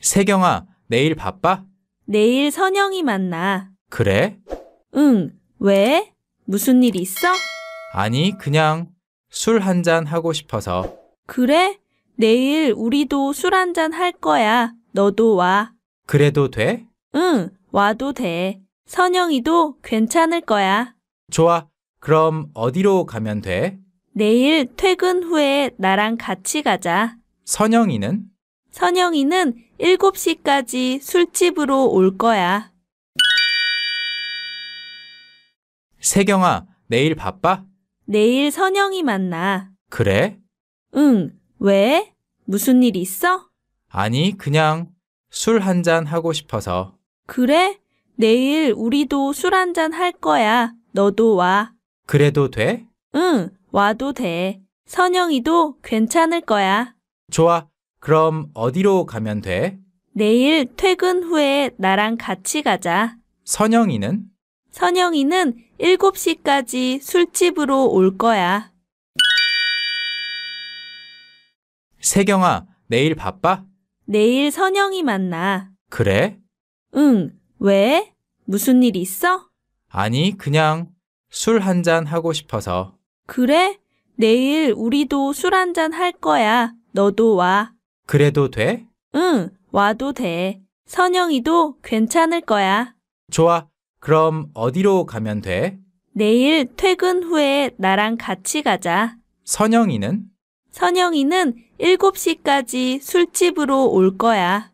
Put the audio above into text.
세경아, 내일 바빠? 내일 선영이 만나. 그래? 응, 왜? 무슨 일 있어? 아니, 그냥 술 한 잔 하고 싶어서. 그래? 내일 우리도 술 한 잔 할 거야. 너도 와. 그래도 돼? 응, 와도 돼. 선영이도 괜찮을 거야. 좋아. 그럼 어디로 가면 돼? 내일 퇴근 후에 나랑 같이 가자. 선영이는? 선영이는 7시까지 술집으로 올 거야. 세경아, 내일 바빠? 내일 선영이 만나. 그래? 응, 왜? 무슨 일 있어? 아니, 그냥 술 한 잔 하고 싶어서. 그래? 내일 우리도 술 한잔 할 거야. 너도 와. 그래도 돼? 응, 와도 돼. 선영이도 괜찮을 거야. 좋아. 그럼 어디로 가면 돼? 내일 퇴근 후에 나랑 같이 가자. 선영이는? 선영이는 7시까지 술집으로 올 거야. 세경아, 내일 바빠? 내일 선영이 만나. 그래? 응, 왜? 무슨 일 있어? 아니, 그냥 술 한 잔 하고 싶어서. 그래? 내일 우리도 술 한 잔 할 거야. 너도 와. 그래도 돼? 응, 와도 돼. 선영이도 괜찮을 거야. 좋아. 그럼 어디로 가면 돼? 내일 퇴근 후에 나랑 같이 가자. 선영이는? 선영이는 7시까지 술집으로 올 거야.